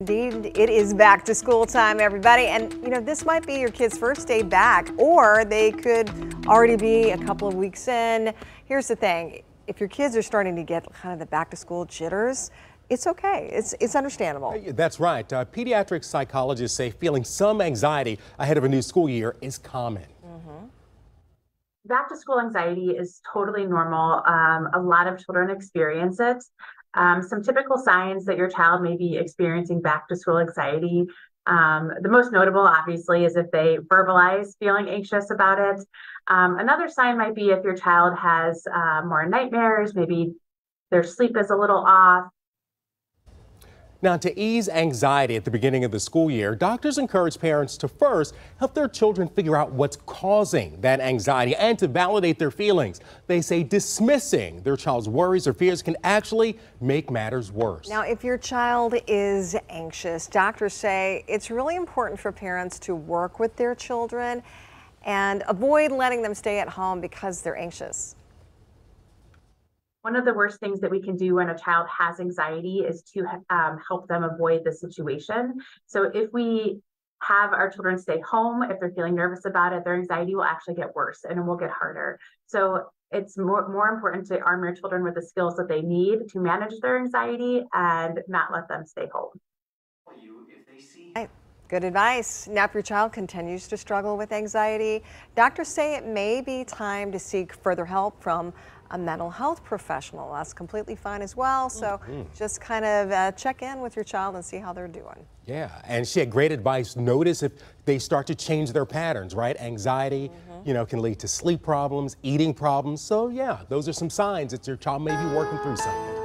Indeed, it is back to school time, everybody. And, you know, this might be your kid's first day back, or they could already be a couple of weeks in. Here's the thing if your kids are starting to get kind of the back to school jitters, it's okay. It's, it's understandable. That's right. Uh, pediatric psychologists say feeling some anxiety ahead of a new school year is common. Mm-hmm. Back to school anxiety is totally normal. Um, a lot of children experience it. Um, some typical signs that your child may be experiencing back to school anxiety. Um, the most notable, obviously, is if they verbalize feeling anxious about it. Um, another sign might be if your child has uh, more nightmares, maybe their sleep is a little off, now, to ease anxiety at the beginning of the school year, doctors encourage parents to first help their children figure out what's causing that anxiety and to validate their feelings. They say dismissing their child's worries or fears can actually make matters worse. Now, if your child is anxious, doctors say it's really important for parents to work with their children and avoid letting them stay at home because they're anxious. One of the worst things that we can do when a child has anxiety is to um, help them avoid the situation. So if we have our children stay home, if they're feeling nervous about it, their anxiety will actually get worse and it will get harder. So it's more, more important to arm your children with the skills that they need to manage their anxiety and not let them stay home. Good advice. Now, if your child continues to struggle with anxiety, doctors say it may be time to seek further help from a mental health professional. That's completely fine as well. So mm -hmm. just kind of uh, check in with your child and see how they're doing. Yeah, and she had great advice. Notice if they start to change their patterns, right? Anxiety, mm -hmm. you know, can lead to sleep problems, eating problems. So yeah, those are some signs that your child may be working through something.